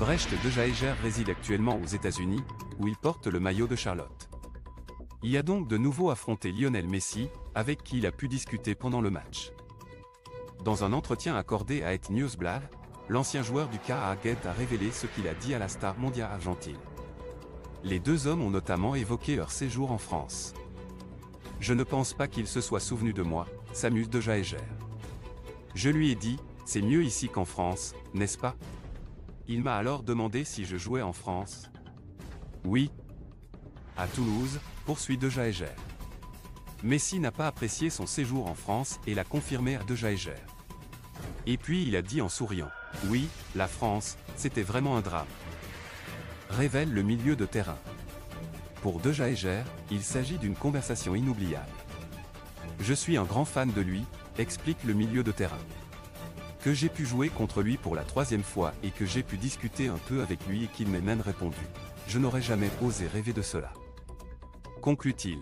Brecht de Jaeger réside actuellement aux États-Unis, où il porte le maillot de Charlotte. Il a donc de nouveau affronté Lionel Messi, avec qui il a pu discuter pendant le match. Dans un entretien accordé à Et Newsblad, l'ancien joueur du KA a révélé ce qu'il a dit à la star mondiale argentine. Les deux hommes ont notamment évoqué leur séjour en France. Je ne pense pas qu'il se soit souvenu de moi, s'amuse de Jaeger. Je lui ai dit, c'est mieux ici qu'en France, n'est-ce pas? Il m'a alors demandé si je jouais en France. Oui. À Toulouse, poursuit De Jaeger. Messi n'a pas apprécié son séjour en France et l'a confirmé à De Jaeger. Et puis il a dit en souriant, oui, la France, c'était vraiment un drame. Révèle le milieu de terrain. Pour De Jaeger, il s'agit d'une conversation inoubliable. Je suis un grand fan de lui, explique le milieu de terrain. Que j'ai pu jouer contre lui pour la troisième fois et que j'ai pu discuter un peu avec lui et qu'il m'ait même répondu. Je n'aurais jamais osé rêver de cela. Conclut-il.